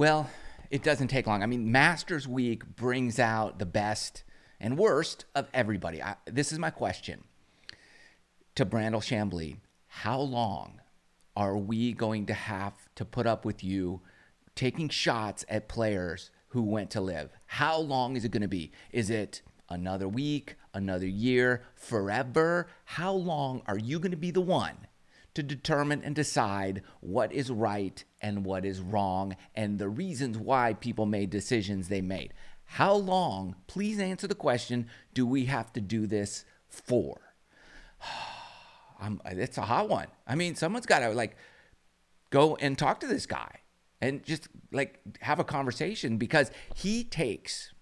Well, it doesn't take long. I mean, Masters Week brings out the best and worst of everybody. I, this is my question to Brandel Chamblee. How long are we going to have to put up with you taking shots at players who went to LIV? How long is it going to be? Is it another week, another year, forever? How long are you going to be the one to determine and decide what is right and what is wrong and the reasons why people made decisions they made? How long, please answer the question, do we have to do this for? I'm, it's a hot one. I mean, someone's got to like go and talk to this guy and just like have a conversation because he takes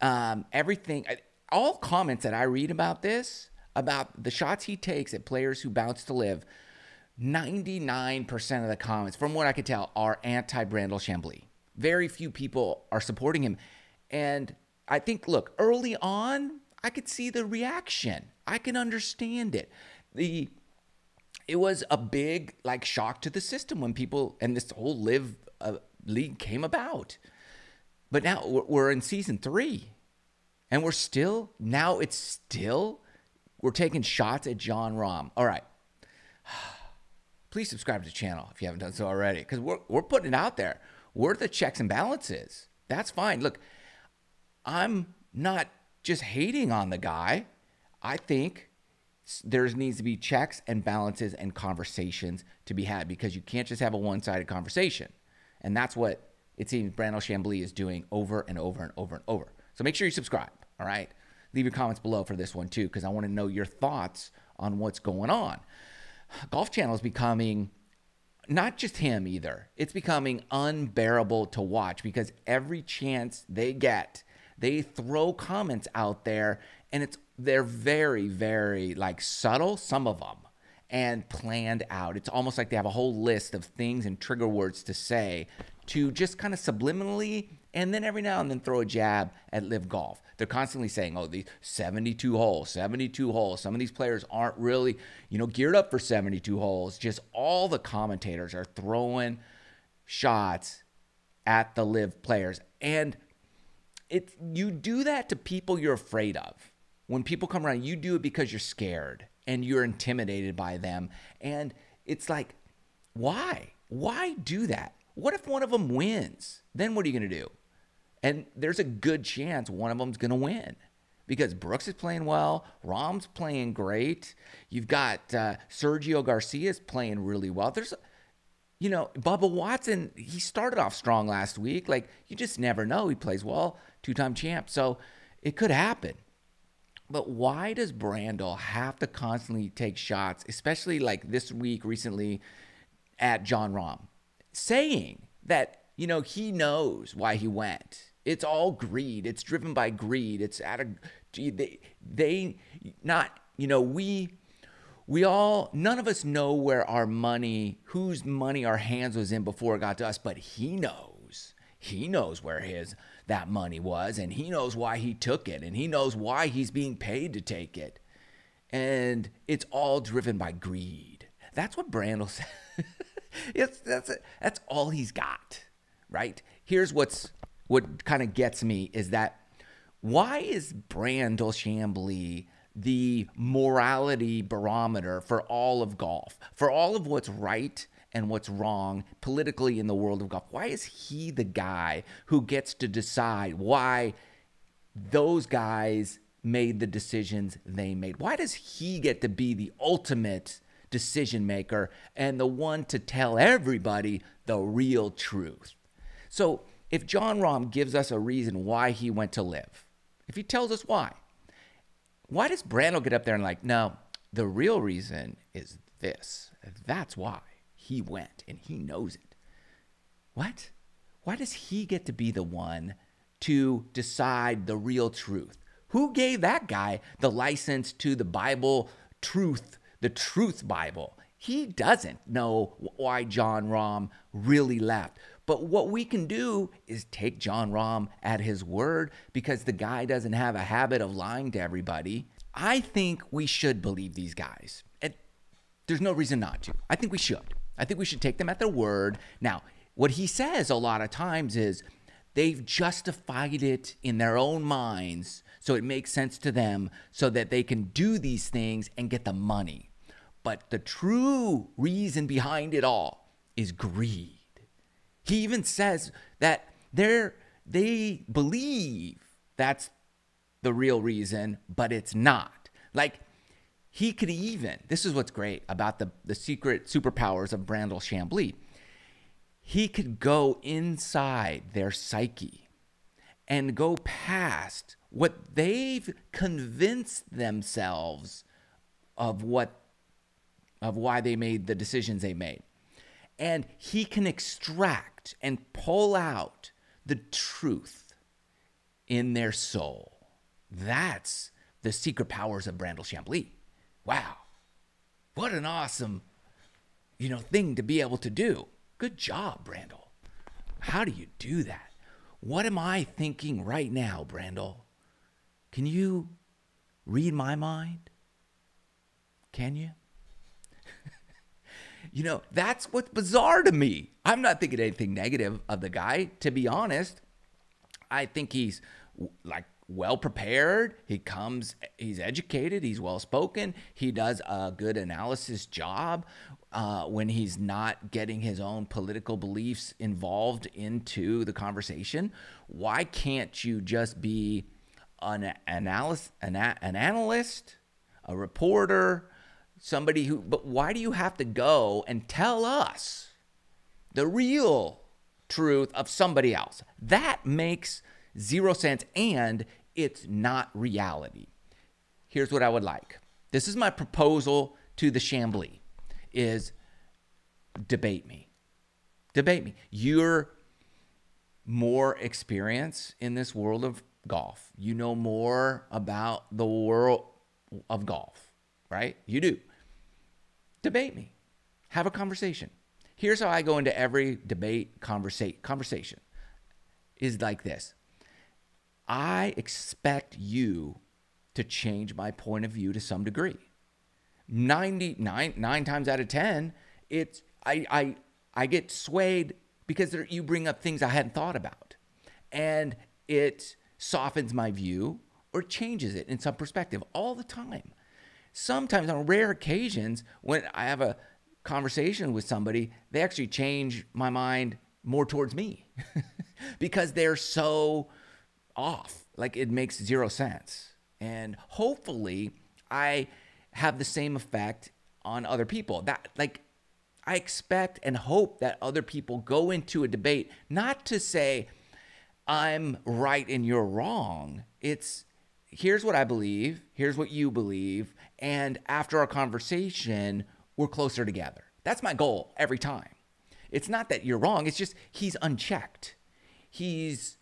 um, everything, all comments that I read about this, about the shots he takes at players who bounce to LIV, 99% of the comments, from what I could tell, are anti Brandel Chamblee. Very few people are supporting him. And I think, look, early on, I could see the reaction. I can understand it. The it was a big like shock to the system when people and this whole LIV uh, league came about. But now we're in season three, and we're still now it's still we're taking shots at Jon Rahm. All right, please subscribe to the channel if you haven't done so already, because we're we're putting it out there. We're the checks and balances. That's fine. Look, I'm not just hating on the guy. I think there needs to be checks and balances and conversations to be had because you can't just have a one-sided conversation. And that's what it seems Brandel Chamblee is doing over and over and over and over. So make sure you subscribe, all right? Leave your comments below for this one too because I want to know your thoughts on what's going on. Golf Channel is becoming not just him either. It's becoming unbearable to watch because every chance they get, they throw comments out there and it's they're very, very like subtle, some of them, and planned out. It's almost like they have a whole list of things and trigger words to say to just kind of subliminally and then every now and then throw a jab at LIV golf. They're constantly saying, oh, these 72 holes, 72 holes. Some of these players aren't really, you know, geared up for 72 holes. Just all the commentators are throwing shots at the LIV players. And it you do that to people you're afraid of when people come around, you do it because you're scared and you're intimidated by them. And it's like, why? Why do that? What if one of them wins? Then what are you going to do? And there's a good chance one of them's going to win because Brooks is playing well, Rahm's playing great. You've got uh, Sergio Garcia's playing really well. There's, you know, Bubba Watson. He started off strong last week. Like you just never know. He plays well, two-time champ. So it could happen. But why does Brandel have to constantly take shots, especially like this week recently at Jon Rahm, saying that, you know, he knows why he went. It's all greed. It's driven by greed. It's at a, they, they not, you know, we, we all, none of us know where our money, whose money our hands was in before it got to us, but he knows. He knows where his that money was, and he knows why he took it, and he knows why he's being paid to take it. And it's all driven by greed. That's what Brandel said. it's, that's, that's all he's got, right? Here's what's what kind of gets me is that why is Brandel Chamblee the morality barometer for all of golf, for all of what's right and what's wrong politically in the world of golf. Why is he the guy who gets to decide why those guys made the decisions they made? Why does he get to be the ultimate decision maker and the one to tell everybody the real truth? So, if Jon Rahm gives us a reason why he went to LIV, if he tells us why, why does Brandel get up there and like, no, the real reason is this. That's why he went and he knows it. What? Why does he get to be the one to decide the real truth? Who gave that guy the license to the Bible truth, the truth Bible? He doesn't know why Jon Rahm really left. But what we can do is take Jon Rahm at his word because the guy doesn't have a habit of lying to everybody. I think we should believe these guys. And there's no reason not to. I think we should. I think we should take them at their word. Now, what he says a lot of times is they've justified it in their own minds so it makes sense to them so that they can do these things and get the money. But the true reason behind it all is greed. He even says that they're, they believe that's the real reason, but it's not. Like he could even, this is what's great about the, the secret superpowers of Brandel Chamblee. He could go inside their psyche and go past what they've convinced themselves of what of why they made the decisions they made. And he can extract and pull out the truth in their soul. That's the secret powers of Brandel Chamblee. Wow. What an awesome, you know, thing to be able to do. Good job, Brandel. How do you do that? What am I thinking right now, Brandel? Can you read my mind? Can you? You know, that's what's bizarre to me. I'm not thinking anything negative of the guy, to be honest. I think he's like well prepared. He comes, he's educated, he's well spoken. He does a good analysis job uh, when he's not getting his own political beliefs involved into the conversation. Why can't you just be an analyst, an, an analyst, a reporter, somebody who? But why do you have to go and tell us the real truth of somebody else? That makes zero sense and it's not reality. Here's what I would like. This is my proposal to the Chamblee is debate me. Debate me. You're more experience in this world of golf. You know more about the world of golf, right? You do. Debate me. Have a conversation. Here's how I go into every debate conversa- conversation is like this. I expect you to change my point of view to some degree. 99 nine times out of 10, it's I I I get swayed because there, you bring up things I hadn't thought about. And it softens my view or changes it in some perspective all the time. Sometimes on rare occasions when I have a conversation with somebody, they actually change my mind more towards me because they're so off. Like it makes zero sense. And hopefully I have the same effect on other people. That like I expect and hope that other people go into a debate not to say I'm right and you're wrong. It's here's what I believe, here's what you believe, and after our conversation, we're closer together. That's my goal every time. It's not that you're wrong, it's just he's unchecked. He's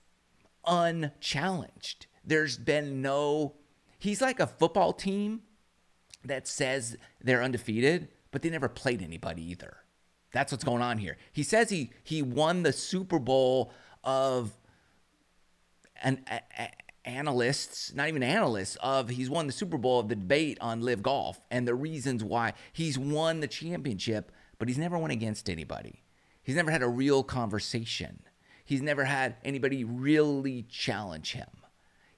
unchallenged. There's been no, he's like a football team that says they're undefeated, but they never played anybody either. That's what's going on here. He says he he won the Super Bowl of an a, analysts, not even analysts, of he's won the Super Bowl of the debate on LIV Golf and the reasons why he's won the championship, but he's never won against anybody. He's never had a real conversation. He's never had anybody really challenge him.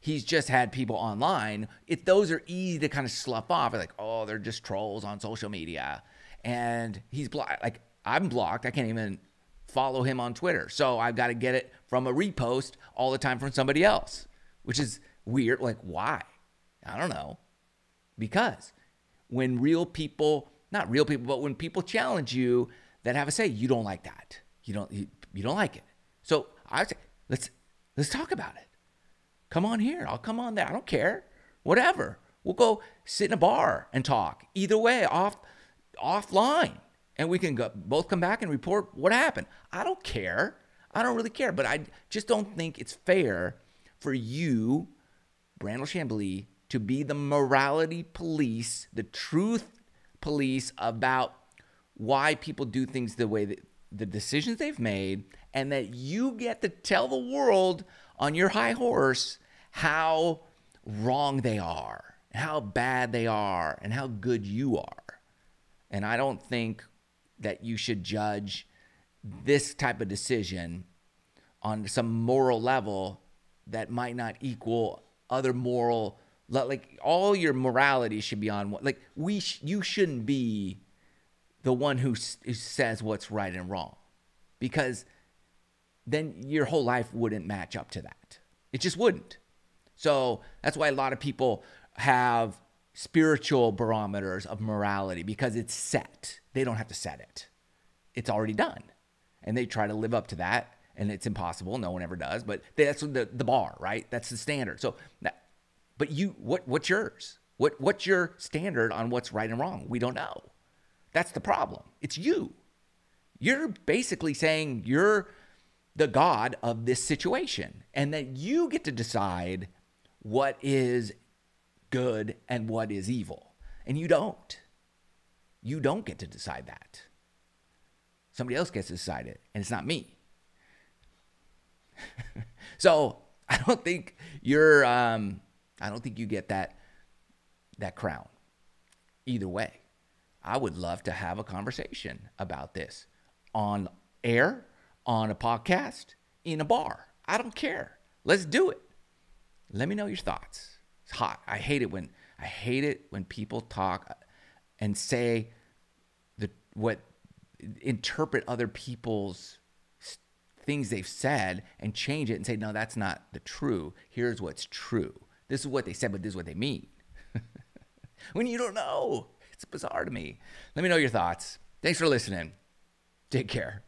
He's just had people online. If those are easy to kind of slough off, like, oh, they're just trolls on social media. And he's blocked. Like, I'm blocked. I can't even follow him on Twitter. So I've got to get it from a repost all the time from somebody else, which is weird. Like, why? I don't know. Because when real people, not real people, but when people challenge you that have a say, you don't like that. You don't, you, you don't like it. So I say, let's let's talk about it. Come on here. I'll come on there. I don't care. Whatever. We'll go sit in a bar and talk. Either way, off offline. And we can go, both come back and report what happened. I don't care. I don't really care. But I just don't think it's fair for you, Brandel Chamblee, to be the morality police, the truth police about why people do things the way that the decisions they've made and that you get to tell the world on your high horse how wrong they are, how bad they are, and how good you are. And I don't think that you should judge this type of decision on some moral level that might not equal other moral like all your morality should be on like we sh- you shouldn't be the one who, s- who says what's right and wrong because then your whole life wouldn't match up to that. It just wouldn't. So that's why a lot of people have spiritual barometers of morality because it's set. They don't have to set it. It's already done. And they try to live up to that and it's impossible no one ever does but that's the, the bar right that's the standard so but you, what, what's yours? What, what's your standard on what's right and wrong? We don't know. That's the problem. It's you. You're basically saying you're the God of this situation and that you get to decide what is good and what is evil. And you don't. You don't get to decide that. Somebody else gets to decide it, and it's not me. So I don't think you're um, I don't think you get that that crown. Either way, I would love to have a conversation about this on air, on a podcast, in a bar. I don't care. Let's do it. Let me know your thoughts. It's hot. I hate it when I hate it when people talk and say the what interpret other people's things they've said and change it and say no that's not the true here's what's true this is what they said, but this is what they mean. when you don't know, it's bizarre to me. Let me know your thoughts. Thanks for listening. Take care.